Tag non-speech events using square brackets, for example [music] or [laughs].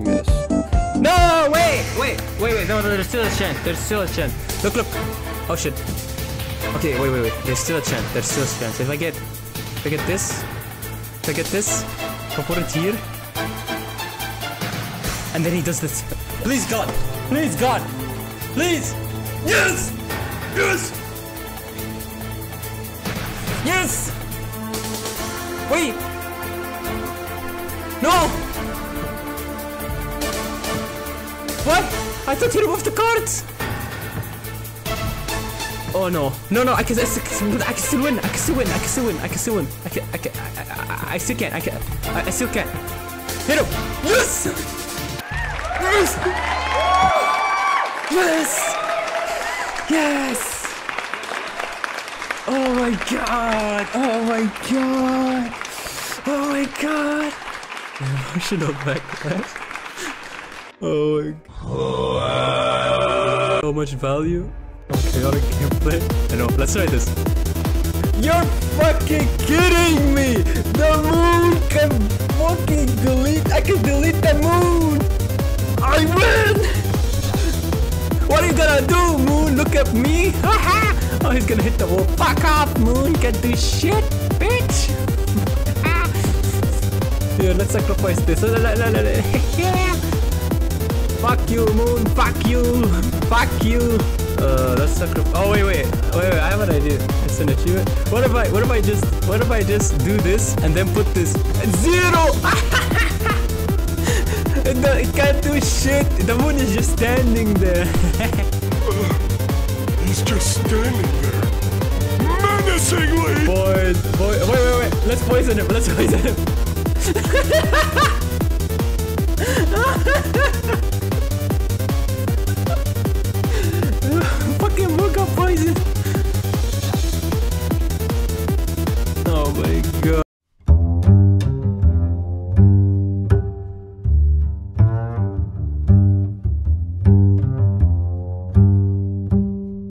Me this. No, wait, wait, wait, wait. No, no, there's still a chance. There's still a chance. Look, look. Oh shit. Okay, wait, wait, wait. There's still a chance. There's still a chance. If I get, if I get this, if I get this, I'll put it here, and then he does this. Please God, please God, please. Yes, yes, yes. Wait. No. What? I thought he removed the cards. Oh no. No, no, I can, I can, I can still win. I can still win. I can still win. I can still win. I can, I can, I, I, I still can. I can, I, I still can. Hit him. Yes! Yes! Yes! Yes! Oh my god! Oh my god! Oh my god! [laughs] Emotional backlash. Oh my god. So much value. Chaotic gameplay. I know, let's try this. You're fucking kidding me! The moon can fucking delete. I can delete the moon! I win! What are you gonna do, Moon? Look at me! Haha! [laughs] oh, he's gonna hit the wall. Fuck off, Moon! Can't do shit, bitch! [laughs] Here, let's sacrifice this. [laughs] yeah! Fuck you, Moon! Fuck you! Fuck you! Uh, let's sacrifice. Oh wait, wait, wait, wait! I have an idea. It's an achievement. What if I, what if I just, what if I just do this and then put this zero? [laughs] it, do- it can't do shit. The moon is just standing there. [laughs] He's just standing there, menacingly. Boy, boy, wait, wait, wait. Let's poison him. Let's poison him. [laughs]